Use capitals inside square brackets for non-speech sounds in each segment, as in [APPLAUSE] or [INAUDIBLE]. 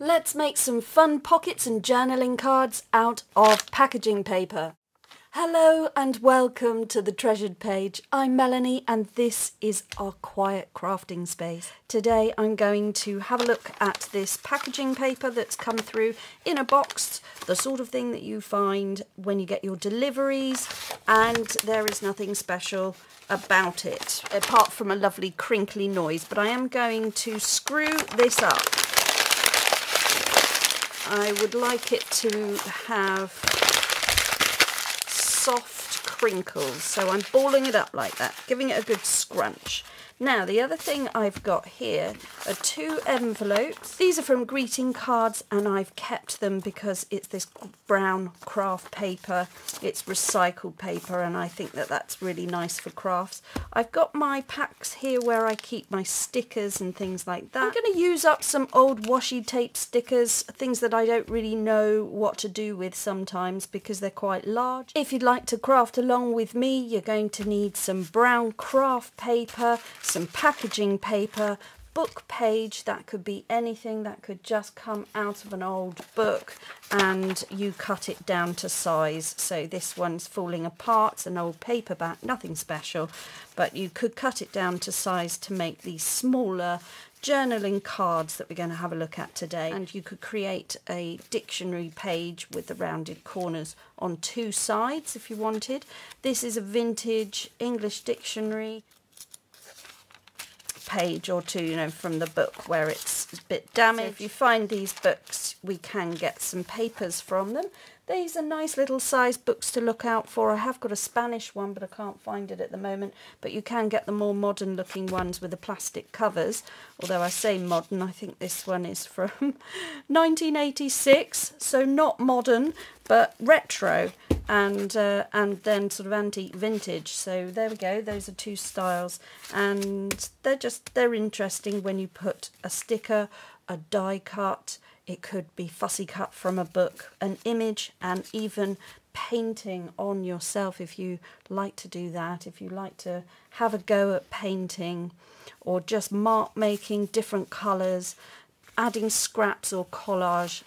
Let's make some fun pockets and journaling cards out of packaging paper. Hello and welcome to the Treasured Page. I'm Melanie and this is our quiet crafting space. Today I'm going to have a look at this packaging paper that's come through in a box, the sort of thing that you find when you get your deliveries and there is nothing special about it apart from a lovely crinkly noise but I am going to screw this up I would like it to have soft crinkles. So I'm balling it up like that, giving it a good scrunch. Now, the other thing I've got here are two envelopes. These are from greeting cards and I've kept them because it's this brown craft paper. It's recycled paper and I think that that's really nice for crafts. I've got my packs here where I keep my stickers and things like that. I'm going to use up some old washi tape stickers, things that I don't really know what to do with sometimes because they're quite large. If you'd like to craft along with me, you're going to need some brown craft paper, some packaging paper, book page, that could be anything, that could just come out of an old book and you cut it down to size. So this one's falling apart, it's an old paperback, nothing special, but you could cut it down to size to make these smaller journaling cards that we're going to have a look at today and you could create a dictionary page with the rounded corners on two sides if you wanted. This is a vintage English dictionary page or two, you know, from the book where it's a bit damaged. If you find these books, we can get some papers from them. These are nice little size books to look out for. I have got a Spanish one, but I can't find it at the moment. But you can get the more modern looking ones with the plastic covers. Although I say modern, I think this one is from [LAUGHS] 1986. So not modern, but retro and uh, and then sort of antique vintage so there we go those are two styles and they're just they're interesting when you put a sticker a die cut it could be fussy cut from a book an image and even painting on yourself if you like to do that if you like to have a go at painting or just mark making different colors adding scraps or collage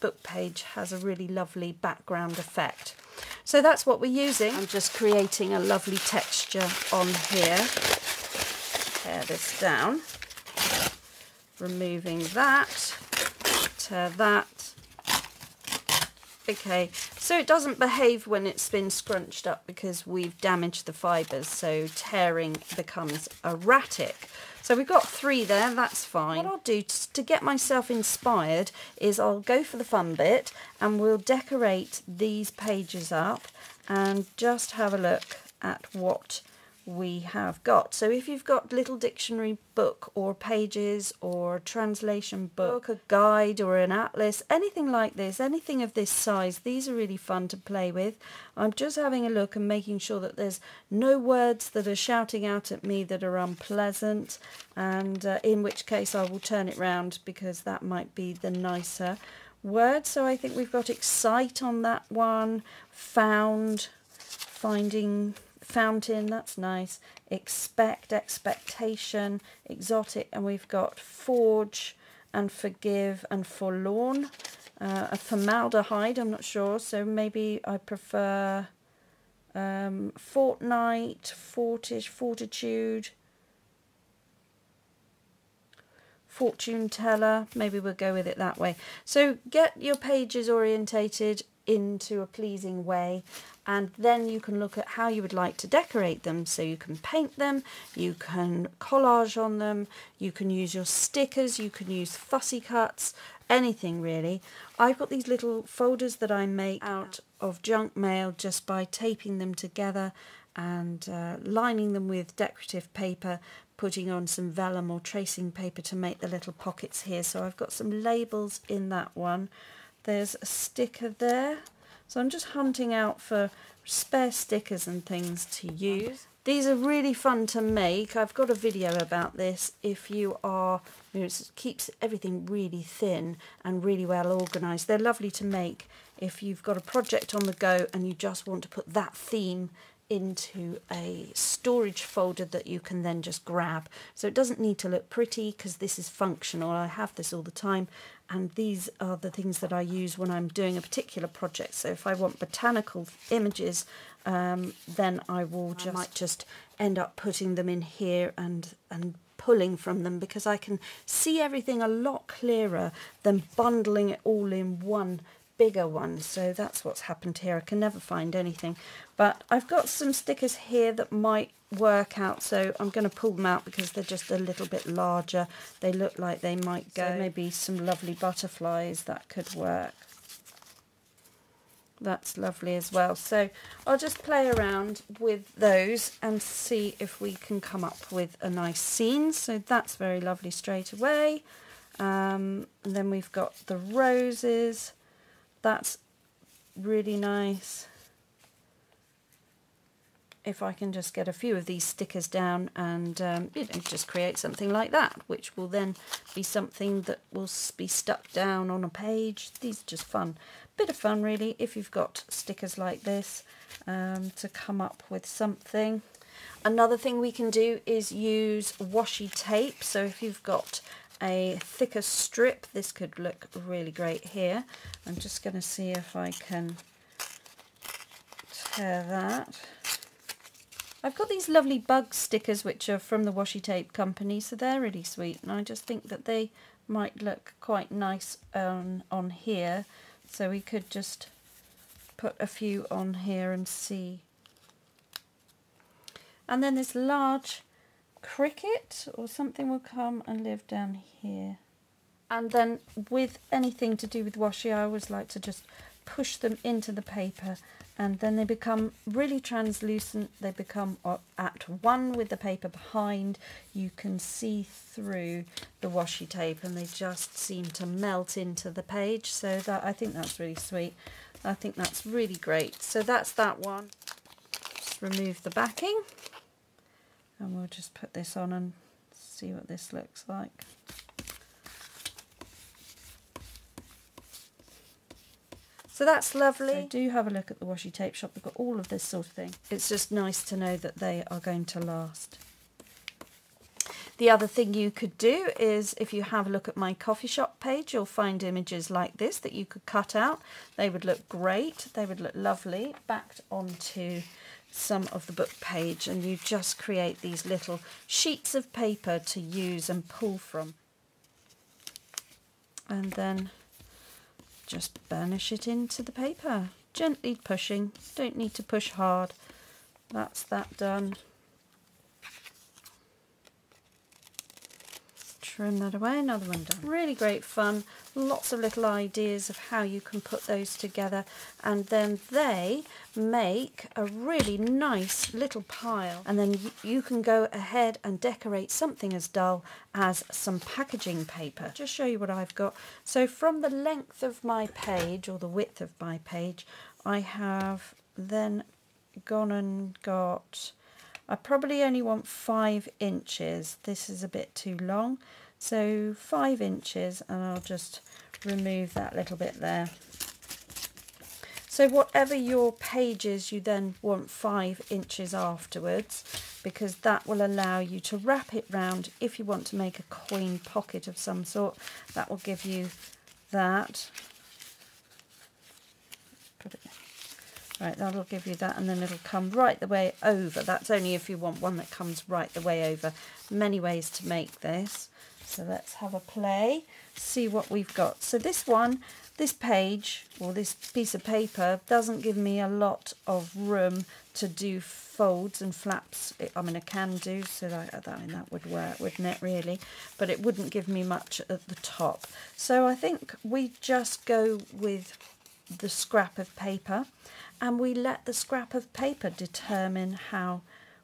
book page has a really lovely background effect. So that's what we're using. I'm just creating a lovely texture on here. Tear this down. Removing that. That. Okay, so it doesn't behave when it's been scrunched up because we've damaged the fibres, so tearing becomes erratic. So we've got three there, that's fine. What I'll do to get myself inspired is I'll go for the fun bit and we'll decorate these pages up and just have a look at what we have got. So if you've got little dictionary book or pages or translation book, a guide or an atlas, anything like this, anything of this size, these are really fun to play with. I'm just having a look and making sure that there's no words that are shouting out at me that are unpleasant and uh, in which case I will turn it round because that might be the nicer word. So I think we've got excite on that one, found, finding fountain, that's nice. Expect, expectation, exotic, and we've got forge and forgive and forlorn. Uh, a formaldehyde, I'm not sure, so maybe I prefer um, fortnight, fortish, fortitude, fortune teller. Maybe we'll go with it that way. So get your pages orientated into a pleasing way and then you can look at how you would like to decorate them. So you can paint them you can collage on them you can use your stickers you can use fussy cuts anything really. I've got these little folders that I make out of junk mail just by taping them together and uh, lining them with decorative paper putting on some vellum or tracing paper to make the little pockets here. So I've got some labels in that one. There's a sticker there. So I'm just hunting out for spare stickers and things to use. These are really fun to make. I've got a video about this if you are, you know, it keeps everything really thin and really well organised. They're lovely to make if you've got a project on the go and you just want to put that theme into a storage folder that you can then just grab. So it doesn't need to look pretty because this is functional. I have this all the time and these are the things that I use when I'm doing a particular project. So if I want botanical images, um, then I will just, I might just end up putting them in here and, and pulling from them because I can see everything a lot clearer than bundling it all in one bigger one. So that's what's happened here. I can never find anything. But I've got some stickers here that might work out. So I'm going to pull them out because they're just a little bit larger. They look like they might go. So maybe some lovely butterflies that could work. That's lovely as well. So I'll just play around with those and see if we can come up with a nice scene. So that's very lovely straight away. Um, and then we've got the roses. That's really nice. If I can just get a few of these stickers down and um, you know just create something like that, which will then be something that will be stuck down on a page. These are just fun. Bit of fun really if you've got stickers like this um, to come up with something. Another thing we can do is use washi tape. So if you've got a thicker strip. This could look really great here. I'm just going to see if I can tear that. I've got these lovely bug stickers which are from the washi tape company so they're really sweet and I just think that they might look quite nice on, on here so we could just put a few on here and see. And then this large cricket or something will come and live down here. And then with anything to do with washi, I always like to just push them into the paper and then they become really translucent. They become uh, at one with the paper behind. You can see through the washi tape and they just seem to melt into the page. So that I think that's really sweet. I think that's really great. So that's that one. Just remove the backing and we'll just put this on and see what this looks like. So that's lovely. So do have a look at the washi tape shop. They've got all of this sort of thing. It's just nice to know that they are going to last. The other thing you could do is if you have a look at my Ko-fi shop page, you'll find images like this that you could cut out. They would look great. They would look lovely backed onto some of the book page and you just create these little sheets of paper to use and pull from. And then just burnish it into the paper, gently pushing, don't need to push hard. That's that done. Trim that away, another one done. Really great fun, lots of little ideas of how you can put those together and then they make a really nice little pile and then you can go ahead and decorate something as dull as some packaging paper. Just show you what I've got. So from the length of my page or the width of my page I have then gone and got I probably only want five inches. This is a bit too long. So five inches and I'll just remove that little bit there. So whatever your pages you then want five inches afterwards because that will allow you to wrap it round if you want to make a coin pocket of some sort. That will give you that. Right, that'll give you that and then it'll come right the way over. That's only if you want one that comes right the way over. Many ways to make this. So let's have a play, see what we've got. So this one, this page, or this piece of paper, doesn't give me a lot of room to do folds and flaps. I mean, I can do, so that, I mean, that would work, wouldn't it, really? But it wouldn't give me much at the top. So I think we just go with the scrap of paper and we let the scrap of paper determine how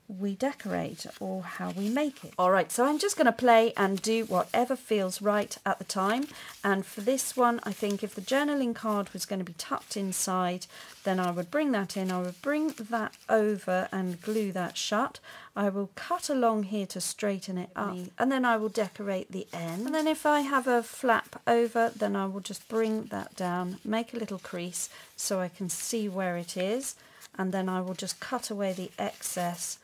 we decorate or how we make it. Alright, so I'm just going to play and do whatever feels right at the time. And for this one, I think if the journaling card was going to be tucked inside, then I would bring that in. I would bring that over and glue that shut. I will cut along here to straighten it up and then I will decorate the end. And then if I have a flap over, then I will just bring that down, make a little crease so I can see where it is and then I will just cut away the excess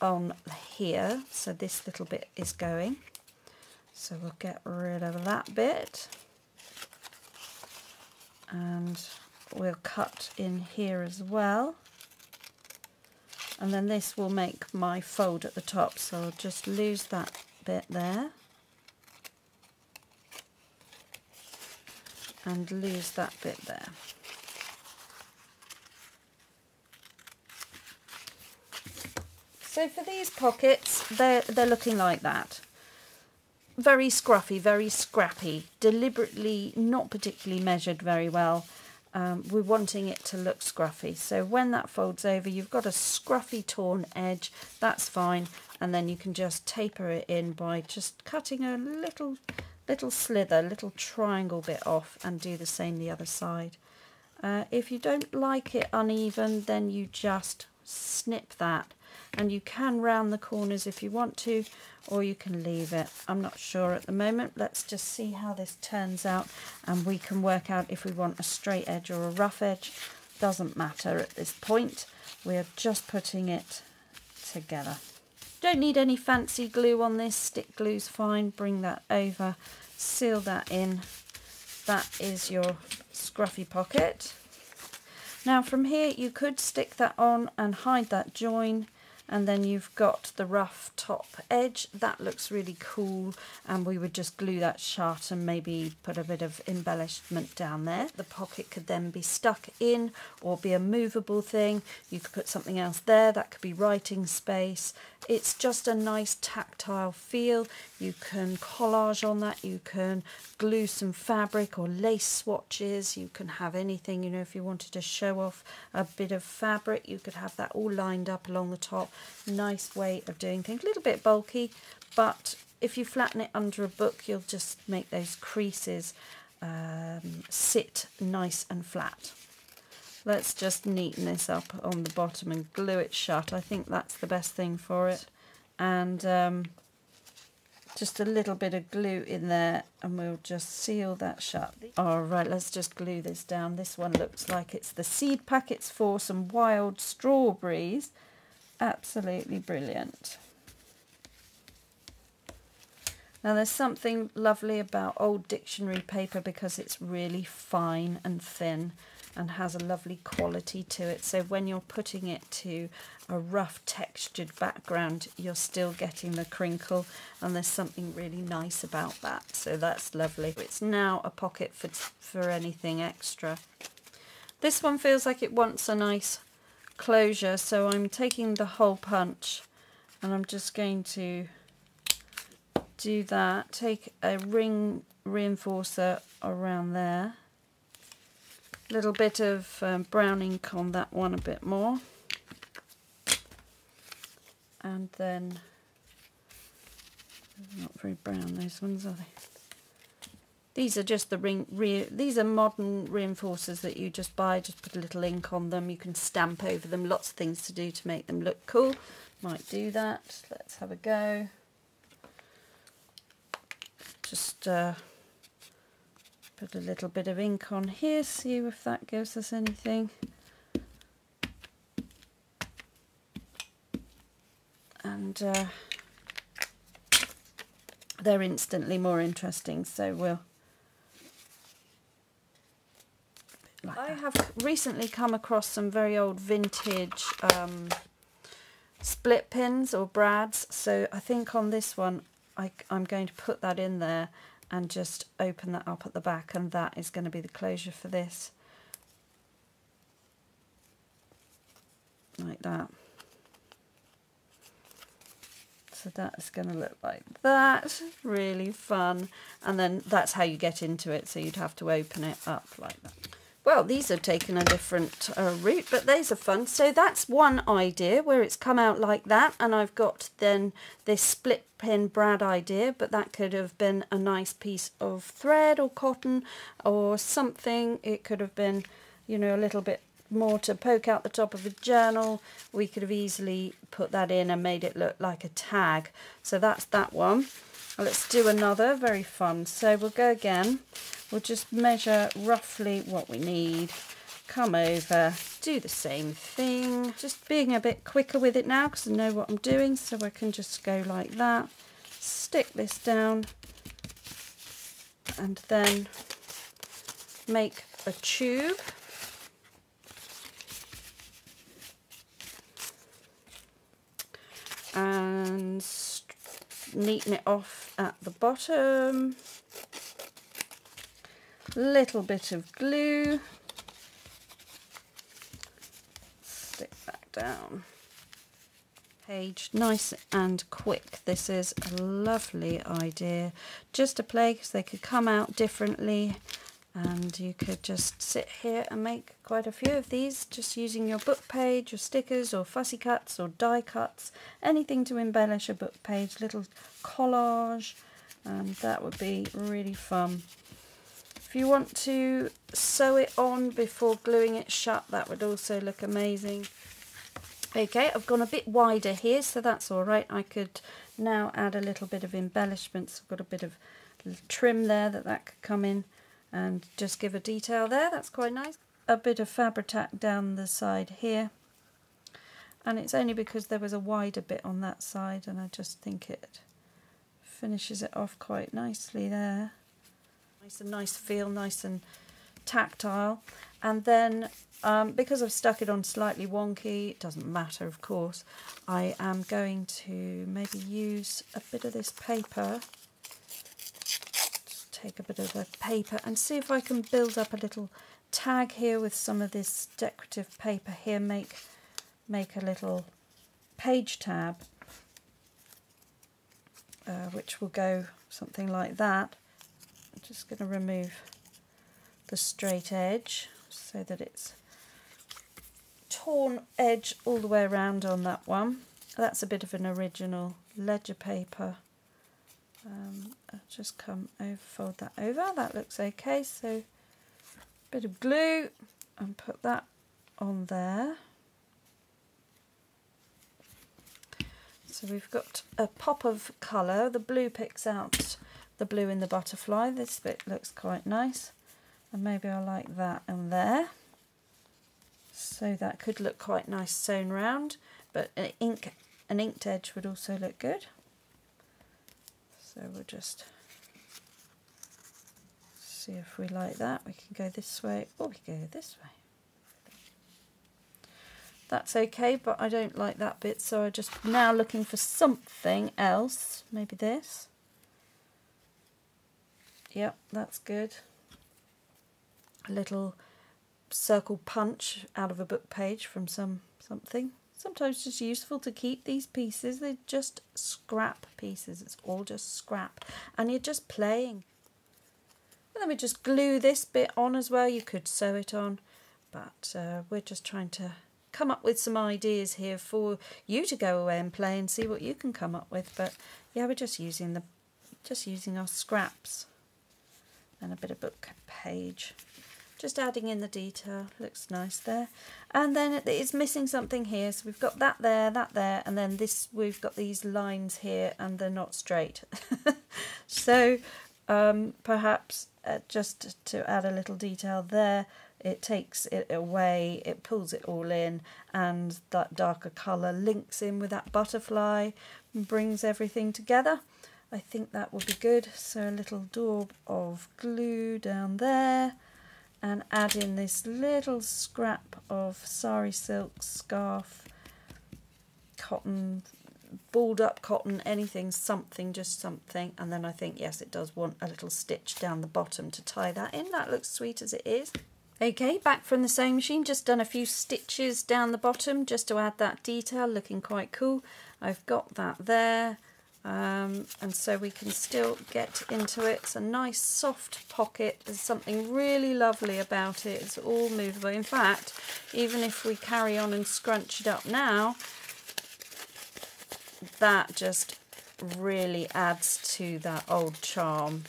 on here so this little bit is going. So we'll get rid of that bit. And we'll cut in here as well. And then this will make my fold at the top so I'll just lose that bit there. And lose that bit there so for these pockets they're they're looking like that very scruffy very scrappy deliberately not particularly measured very well um, we're wanting it to look scruffy. So when that folds over, you've got a scruffy torn edge, that's fine. And then you can just taper it in by just cutting a little, little slither, little triangle bit off and do the same the other side. Uh, if you don't like it uneven, then you just snip that and you can round the corners if you want to or you can leave it. I'm not sure at the moment. Let's just see how this turns out and we can work out if we want a straight edge or a rough edge. Doesn't matter at this point. We're just putting it together. Don't need any fancy glue on this. Stick glue's fine. Bring that over. Seal that in. That is your scruffy pocket. Now from here you could stick that on and hide that join and then you've got the rough top edge. That looks really cool. And we would just glue that shut and maybe put a bit of embellishment down there. The pocket could then be stuck in or be a movable thing. You could put something else there. That could be writing space it's just a nice tactile feel you can collage on that you can glue some fabric or lace swatches you can have anything you know if you wanted to show off a bit of fabric you could have that all lined up along the top nice way of doing things. A little bit bulky, but if you flatten it under a book, you'll just make those creases um, sit nice and flat. Let's just neaten this up on the bottom and glue it shut. I think that's the best thing for it. And um, just a little bit of glue in there and we'll just seal that shut. All right, let's just glue this down. This one looks like it's the seed packets for some wild strawberries absolutely brilliant. Now there's something lovely about old dictionary paper because it's really fine and thin and has a lovely quality to it. So when you're putting it to a rough textured background, you're still getting the crinkle and there's something really nice about that. So that's lovely. It's now a pocket for, for anything extra. This one feels like it wants a nice closure so I'm taking the hole punch and I'm just going to do that take a ring reinforcer around there little bit of um, brown ink on that one a bit more. And then not very brown those ones are they? These are just the ring, re, these are modern reinforcers that you just buy, just put a little ink on them, you can stamp over them, lots of things to do to make them look cool. Might do that, let's have a go. Just uh, put a little bit of ink on here, see if that gives us anything. And uh, they're instantly more interesting, so we'll like I have recently come across some very old vintage um, split pins or brads. So I think on this one, I, I'm going to put that in there and just open that up at the back and that is going to be the closure for this. Like that. So that's going to look like that. Really fun. And then that's how you get into it. So you'd have to open it up like that. Well, these have taken a different uh, route, but these are fun. So that's one idea where it's come out like that. And I've got then this split pin brad idea, but that could have been a nice piece of thread or cotton or something. It could have been, you know, a little bit more to poke out the top of a journal. We could have easily put that in and made it look like a tag. So that's that one. Let's do another, very fun. So we'll go again. We'll just measure roughly what we need. come over, do the same thing. Just being a bit quicker with it now because I know what I'm doing. So I can just go like that, stick this down and then make a tube. And neaten it off at the bottom. Little bit of glue. Stick that down. Page nice and quick. This is a lovely idea. Just to play because they could come out differently and you could just sit here and make quite a few of these just using your book page, your stickers or fussy cuts or die cuts, anything to embellish a book page, little collage and that would be really fun. If you want to sew it on before gluing it shut that would also look amazing. Okay, I've gone a bit wider here so that's alright. I could now add a little bit of embellishments. I've got a bit of trim there that that could come in and just give a detail there that's quite nice. A bit of Fabri-Tac down the side here. And it's only because there was a wider bit on that side and I just think it finishes it off quite nicely there. Nice and nice feel nice and tactile. And then um, because I've stuck it on slightly wonky it doesn't matter of course I am going to maybe use a bit of this paper take a bit of the paper and see if I can build up a little tag here with some of this decorative paper here. Make make a little page tab uh, which will go something like that. I'm just going to remove the straight edge so that it's torn edge all the way around on that one. That's a bit of an original ledger paper um, I'll just come over, fold that over, that looks okay, so bit of glue and put that on there. So we've got a pop of colour, the blue picks out the blue in the butterfly, this bit looks quite nice and maybe I like that in there. So that could look quite nice sewn round, but an ink an inked edge would also look good. So we'll just see if we like that. We can go this way or we can go this way. That's okay, but I don't like that bit, so I'm just now looking for something else. Maybe this. Yep, that's good. A little circle punch out of a book page from some something sometimes just useful to keep these pieces. They're just scrap pieces. It's all just scrap. And you're just playing. Then we just glue this bit on as well. You could sew it on. But uh, we're just trying to come up with some ideas here for you to go away and play and see what you can come up with. But yeah, we're just using the just using our scraps and a bit of book page just adding in the detail. Looks nice there. And then it's missing something here. So we've got that there that there and then this we've got these lines here and they're not straight. [LAUGHS] So um, perhaps uh, just to add a little detail there it takes it away it pulls it all in and that darker colour links in with that butterfly and brings everything together. I think that would be good. So a little daub of glue down there and add in this little scrap of sari silk scarf, cotton, balled up cotton, anything, something, just something. And then I think, yes, it does want a little stitch down the bottom to tie that in. That looks sweet as it is. Okay, back from the sewing machine, just done a few stitches down the bottom just to add that detail, looking quite cool. I've got that there um, and so we can still get into it. It's a nice soft pocket. There's something really lovely about it. It's all movable. In fact, even if we carry on and scrunch it up now, that just really adds to that old charm.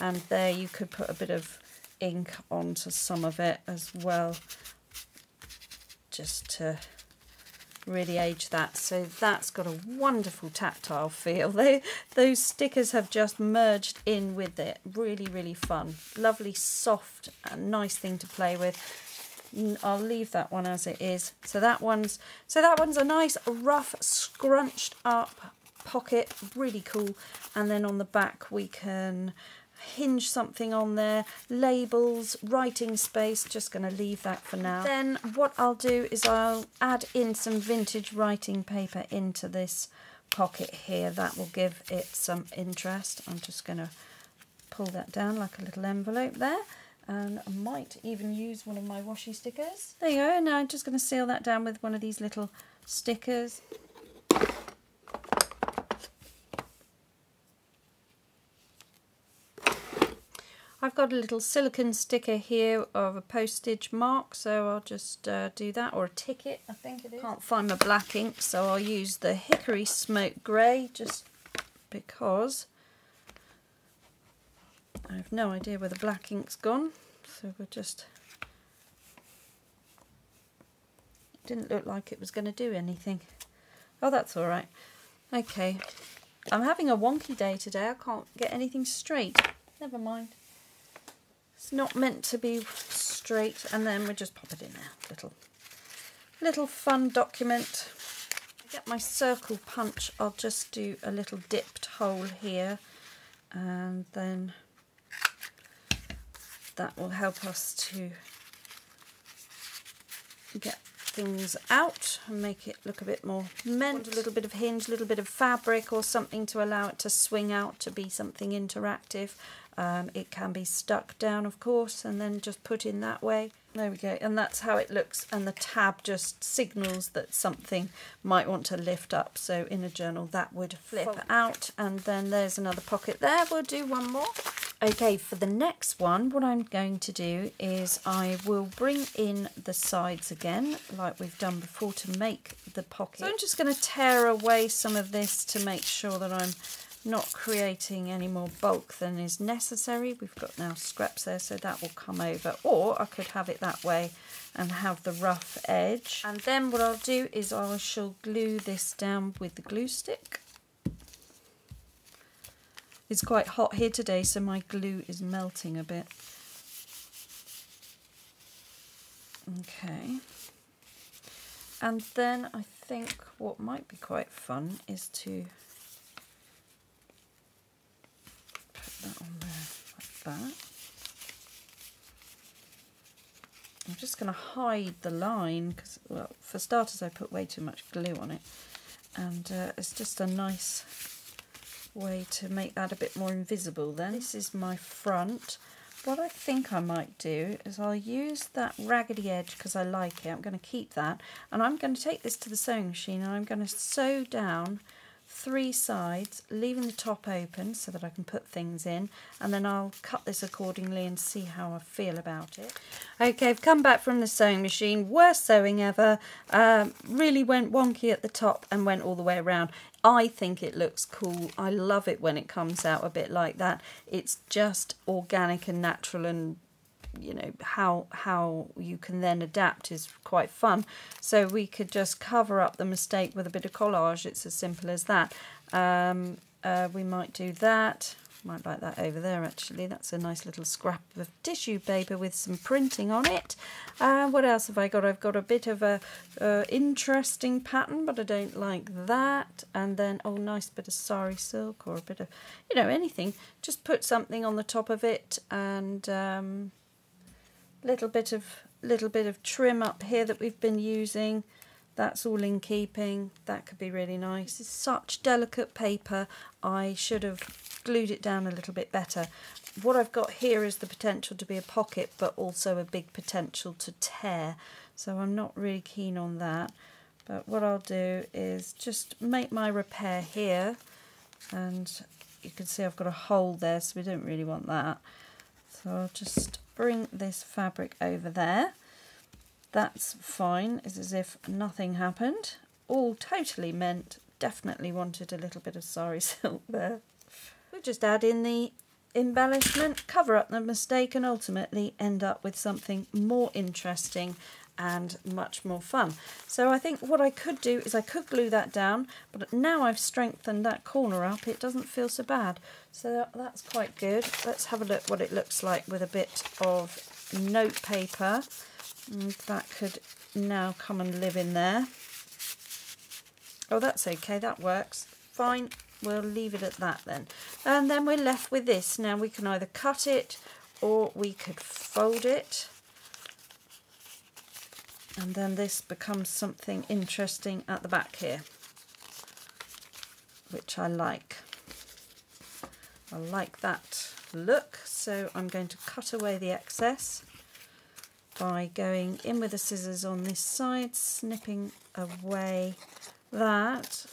And there you could put a bit of ink onto some of it as well, just to really age that. So that's got a wonderful tactile feel. [LAUGHS] They, those stickers have just merged in with it. Really, really fun. Lovely, soft, and nice thing to play with. I'll leave that one as it is. So that one's so that one's a nice rough scrunched up pocket, really cool. And then on the back we can hinge something on there, labels, writing space, just going to leave that for now. Then what I'll do is I'll add in some vintage writing paper into this pocket here. That will give it some interest. I'm just going to pull that down like a little envelope there and I might even use one of my washi stickers. There you go, now I'm just going to seal that down with one of these little stickers. I've got a little silicon sticker here of a postage mark, so I'll just uh, do that, or a ticket, I think it is. Can't find my black ink, so I'll use the Hickory Smoke Grey, just because I have no idea where the black ink's gone, so we'll just... Didn't look like it was going to do anything. Oh, that's all right. Okay. I'm having a wonky day today. I can't get anything straight. Never mind. It's not meant to be straight and then we just pop it in there. Little, little fun document. get my circle punch, I'll just do a little dipped hole here and then that will help us to get things out and make it look a bit more meant, a little bit of hinge, a little bit of fabric or something to allow it to swing out to be something interactive. Um, it can be stuck down, of course, and then just put in that way. There we go, and that's how it looks. And the tab just signals that something might want to lift up. So in a journal, that would flip out. And then there's another pocket there. We'll do one more. Okay, for the next one, what I'm going to do is I will bring in the sides again, like we've done before, to make the pocket. So I'm just going to tear away some of this to make sure that I'm not creating any more bulk than is necessary. We've got now scraps there, so that will come over. Or I could have it that way and have the rough edge. And then what I'll do is I shall glue this down with the glue stick. It's quite hot here today, so my glue is melting a bit. Okay. And then I think what might be quite fun is to that on there like that. I'm just going to hide the line because, well, for starters, I put way too much glue on it, and uh, it's just a nice way to make that a bit more invisible. Then this is my front. What I think I might do is I'll use that raggedy edge because I like it. I'm going to keep that, and I'm going to take this to the sewing machine and I'm going to sew down three sides, leaving the top open so that I can put things in, and then I'll cut this accordingly and see how I feel about it. Okay, I've come back from the sewing machine, worst sewing ever, um, really went wonky at the top and went all the way around. I think it looks cool. I love it when it comes out a bit like that. It's just organic and natural and you know how how you can then adapt is quite fun. So we could just cover up the mistake with a bit of collage. It's as simple as that. Um, uh, we might do that. Might like that over there actually. That's a nice little scrap of tissue paper with some printing on it. Uh, what else have I got? I've got a bit of a uh, interesting pattern but I don't like that. And then oh nice bit of sari silk or a bit of you know anything. Just put something on the top of it and um, little bit of little bit of trim up here that we've been using. That's all in keeping. That could be really nice. It's such delicate paper. I should have glued it down a little bit better. What I've got here is the potential to be a pocket but also a big potential to tear. So I'm not really keen on that. But what I'll do is just make my repair here. And you can see I've got a hole there so we don't really want that. So I'll just bring this fabric over there. That's fine, it's as if nothing happened. All totally meant, definitely wanted a little bit of sari [LAUGHS] silk there. We'll just add in the embellishment, cover up the mistake and ultimately end up with something more interesting and much more fun. So I think what I could do is I could glue that down, but now I've strengthened that corner up, it doesn't feel so bad. So that's quite good. Let's have a look what it looks like with a bit of note paper. Mm, that could now come and live in there. Oh, that's okay, that works. Fine, we'll leave it at that then. And then we're left with this. Now we can either cut it or we could fold it. And then this becomes something interesting at the back here, which I like. I like that look, so I'm going to cut away the excess by going in with the scissors on this side, snipping away that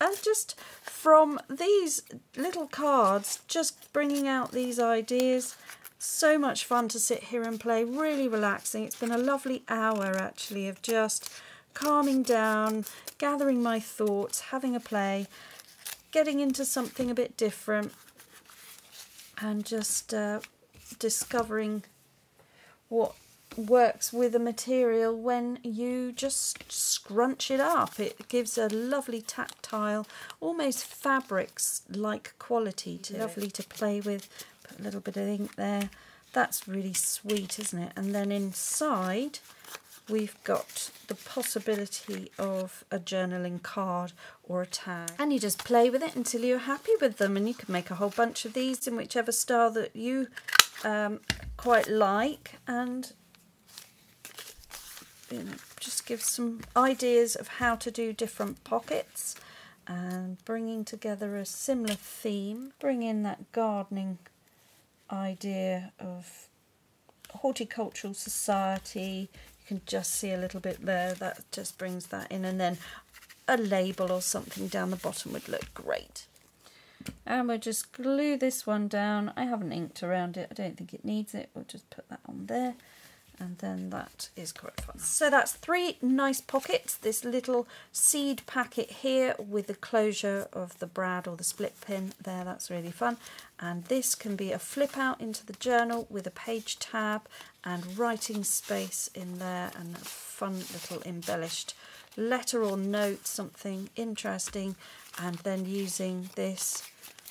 and just from these little cards just bringing out these ideas so much fun to sit here and play really relaxing it's been a lovely hour actually of just calming down gathering my thoughts having a play getting into something a bit different and just uh, discovering what works with a material when you just scrunch it up. It gives a lovely tactile, almost fabrics-like quality to Lovely to play with. A little bit of ink there. That's really sweet, isn't it? And then inside we've got the possibility of a journaling card or a tag. And you just play with it until you're happy with them and you can make a whole bunch of these in whichever style that you um, quite like and you know, just give some ideas of how to do different pockets and bringing together a similar theme. Bring in that gardening idea of horticultural society. You can just see a little bit there. That just brings that in. And then a label or something down the bottom would look great. And we'll just glue this one down. I haven't inked around it. I don't think it needs it. We'll just put that on there and then that is quite fun. So that's three nice pockets. This little seed packet here with the closure of the brad or the split pin there, that's really fun. And this can be a flip out into the journal with a page tab and writing space in there and a fun little embellished letter or note, something interesting, and then using this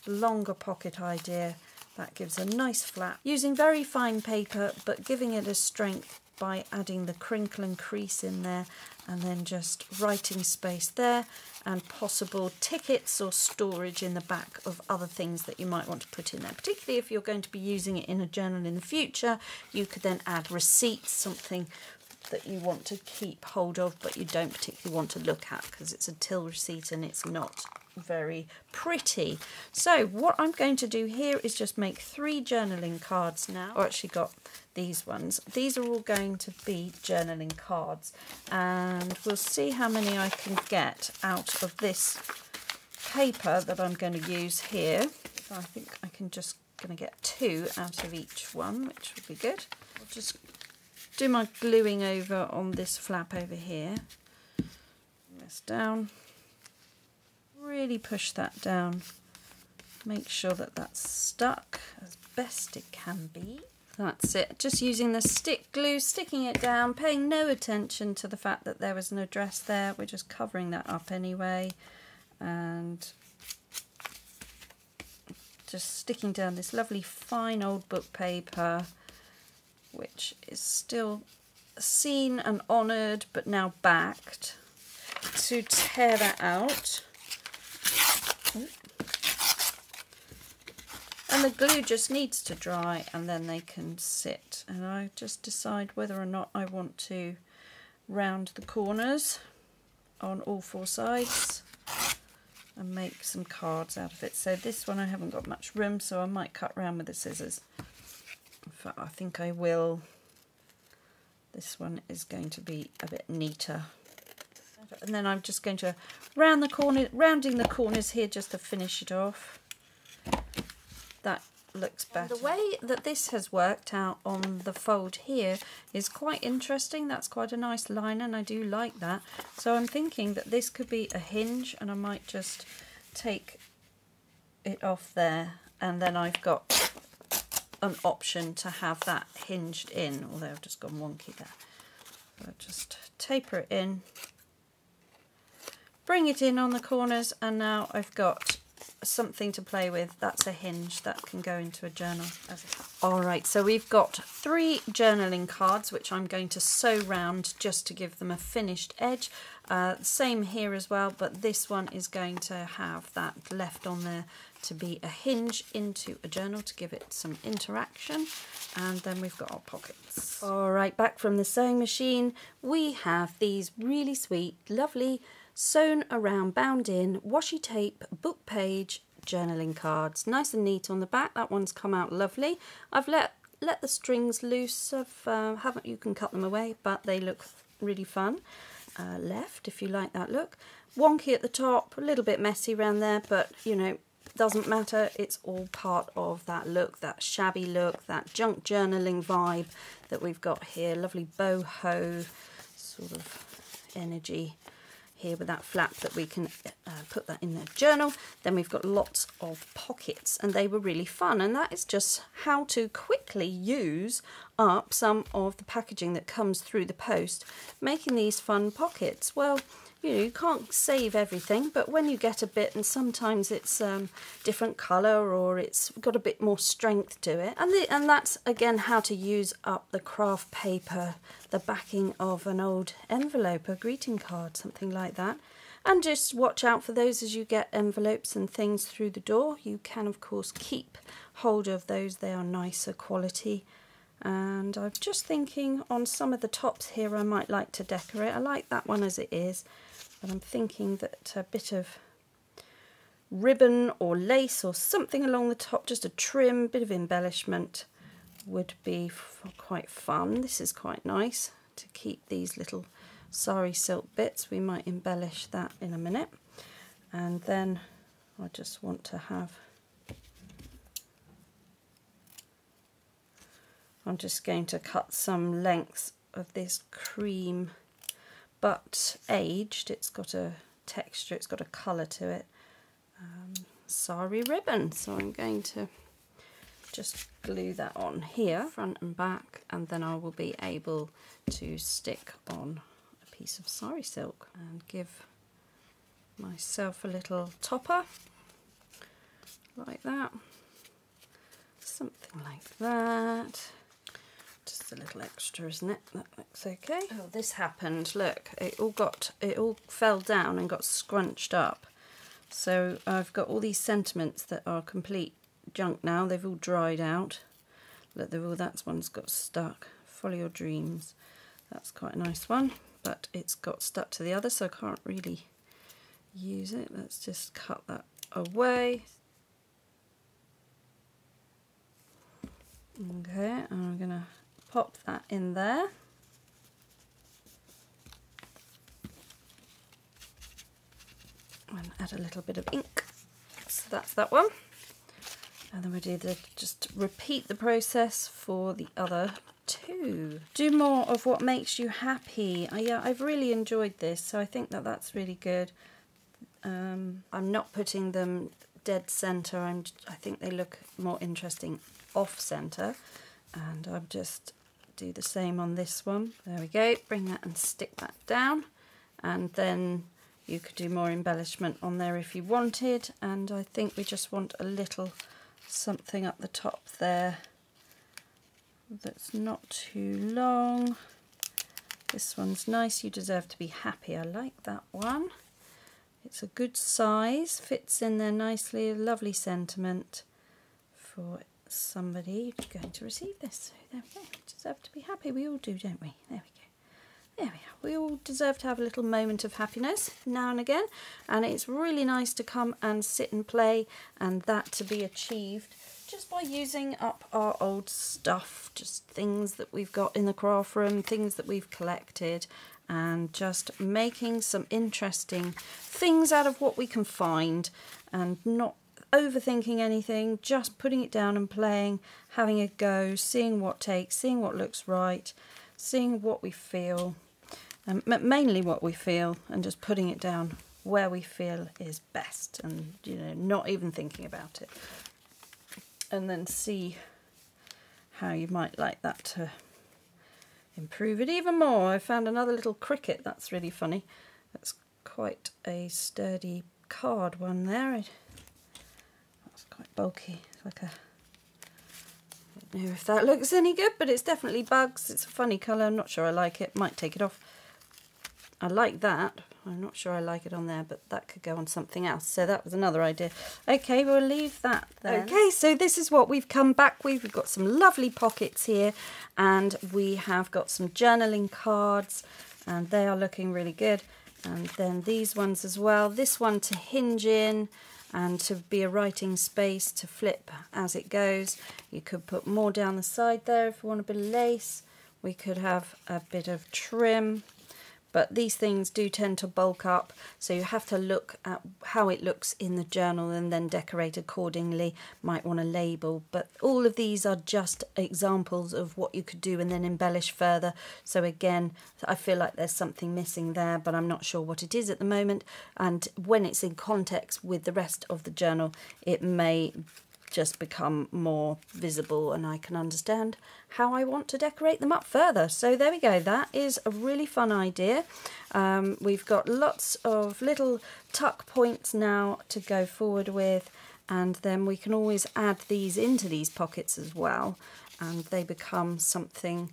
longer pocket idea that gives a nice flap. Using very fine paper but giving it a strength by adding the crinkle and crease in there and then just writing space there and possible tickets or storage in the back of other things that you might want to put in there. Particularly if you're going to be using it in a journal in the future, you could then add receipts, something that you want to keep hold of but you don't particularly want to look at because it's a till receipt and it's not very pretty. So what I'm going to do here is just make three journaling cards now. Or actually got these ones. These are all going to be journaling cards and we'll see how many I can get out of this paper that I'm going to use here. I think I can just going to get two out of each one, which will be good. I'll just do my gluing over on this flap over here. This down really push that down. Make sure that that's stuck as best it can be. That's it, just using the stick glue, sticking it down, paying no attention to the fact that there was an address there. We're just covering that up anyway. And just sticking down this lovely fine old book paper, which is still seen and honoured, but now backed. To tear that out, Oh. and the glue just needs to dry and then they can sit. And I just decide whether or not I want to round the corners on all four sides and make some cards out of it. So this one I haven't got much room, so I might cut round with the scissors. I think I will. This one is going to be a bit neater and then I'm just going to round the corner, rounding the corners here just to finish it off. That looks better. And the way that this has worked out on the fold here is quite interesting. That's quite a nice line and I do like that. So I'm thinking that this could be a hinge and I might just take it off there and then I've got an option to have that hinged in, although I've just gone wonky there. So I'll just taper it in bring it in on the corners and now I've got something to play with. That's a hinge that can go into a journal. All right, so we've got three journaling cards, which I'm going to sew round just to give them a finished edge. Uh, same here as well, but this one is going to have that left on there to be a hinge into a journal to give it some interaction. And then we've got our pockets. All right, back from the sewing machine, we have these really sweet, lovely, sewn around, bound in, washi tape, book page, journaling cards. Nice and neat on the back. That one's come out lovely. I've let let the strings loose. I've, uh, haven't you can cut them away, but they look really fun. Uh, left, if you like that look. Wonky at the top, a little bit messy around there, but you know, doesn't matter. It's all part of that look, that shabby look, that junk journaling vibe that we've got here. Lovely boho sort of energy here with that flap that we can uh, put that in the journal. Then we've got lots of pockets and they were really fun and that is just how to quickly use up some of the packaging that comes through the post making these fun pockets. Well, you know, you can't save everything, but when you get a bit, and sometimes it's um, different colour or it's got a bit more strength to it, and the, and that's again how to use up the craft paper, the backing of an old envelope, a greeting card, something like that. And just watch out for those as you get envelopes and things through the door. You can, of course, keep hold of those. They are nicer quality. And I'm just thinking on some of the tops here I might like to decorate. I like that one as it is. But I'm thinking that a bit of ribbon or lace or something along the top, just a trim, bit of embellishment would be quite fun. This is quite nice to keep these little sari silk bits. We might embellish that in a minute. And then I just want to have I'm just going to cut some lengths of this cream but aged. It's got a texture, it's got a colour to it. Um, sari ribbon. So I'm going to just glue that on here, front and back, and then I will be able to stick on a piece of sari silk and give myself a little topper like that. Something like that just a little extra, isn't it? That looks okay. Oh, this happened. Look, it all got, it all fell down and got scrunched up. So I've got all these sentiments that are complete junk now. They've all dried out. Look, they've all, that one's got stuck. Follow your dreams. That's quite a nice one, but it's got stuck to the other, so I can't really use it. Let's just cut that away. Okay, I'm going to pop that in there. And add a little bit of ink. So that's that one. And then we do the just repeat the process for the other two. Do more of what makes you happy. I, yeah, I've really enjoyed this, so I think that that's really good. Um, I'm not putting them dead centre. I'm, I think they look more interesting off centre. And I'm just do the same on this one. There we go, bring that and stick that down. And then you could do more embellishment on there if you wanted. And I think we just want a little something up the top there that's not too long. This one's nice, you deserve to be happy. I like that one. It's a good size, fits in there nicely, a lovely sentiment for somebody going to receive this. So there we go. Deserve to be happy. We all do, don't we? There we go. There we are. We all deserve to have a little moment of happiness now and again. And it's really nice to come and sit and play and that to be achieved just by using up our old stuff, just things that we've got in the craft room, things that we've collected and just making some interesting things out of what we can find and not overthinking anything, just putting it down and playing, having a go, seeing what takes, seeing what looks right, seeing what we feel, um, mainly what we feel, and just putting it down where we feel is best, and you know, not even thinking about it, and then see how you might like that to improve it even more. I found another little cricket that's really funny. That's quite a sturdy card one there. Quite bulky. It's like a I don't know if that looks any good, but it's definitely bugs. It's a funny colour. I'm not sure I like it. Might take it off. I like that. I'm not sure I like it on there, but that could go on something else. So that was another idea. Okay, we'll leave that there. Okay, so this is what we've come back with. We've got some lovely pockets here, and we have got some journaling cards, and they are looking really good. And then these ones as well. This one to hinge in and to be a writing space to flip as it goes. You could put more down the side there if you want a bit of lace. We could have a bit of trim but these things do tend to bulk up so you have to look at how it looks in the journal and then decorate accordingly might want a label. But all of these are just examples of what you could do and then embellish further. So again I feel like there's something missing there but I'm not sure what it is at the moment. And when it's in context with the rest of the journal it may just become more visible and I can understand how I want to decorate them up further. So there we go, that is a really fun idea. Um, we've got lots of little tuck points now to go forward with and then we can always add these into these pockets as well and they become something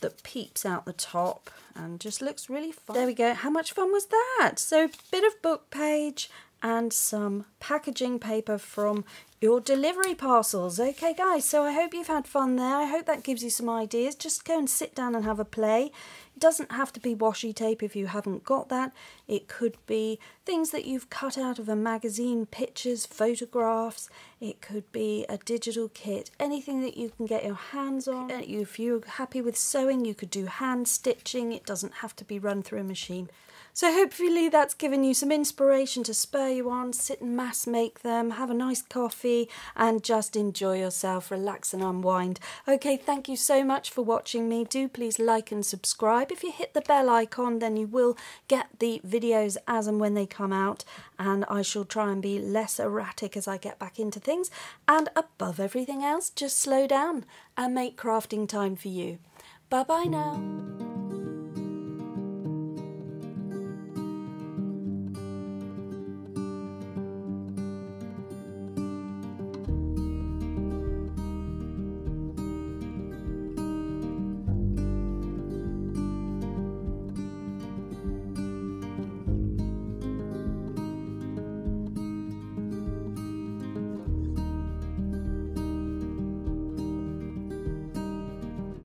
that peeps out the top and just looks really fun. There we go. How much fun was that? So bit of book page and some packaging paper from your delivery parcels. Okay, guys, so I hope you've had fun there. I hope that gives you some ideas. Just go and sit down and have a play. It doesn't have to be washi tape if you haven't got that. It could be things that you've cut out of a magazine, pictures, photographs. It could be a digital kit, anything that you can get your hands on. If you're happy with sewing, you could do hand stitching. It doesn't have to be run through a machine. So hopefully that's given you some inspiration to spur you on, sit and mass make them, have a nice coffee and just enjoy yourself, relax and unwind. Okay, thank you so much for watching me. Do please like and subscribe. If you hit the bell icon then you will get the videos as and when they come out and I shall try and be less erratic as I get back into things and above everything else just slow down and make crafting time for you. Bye bye now.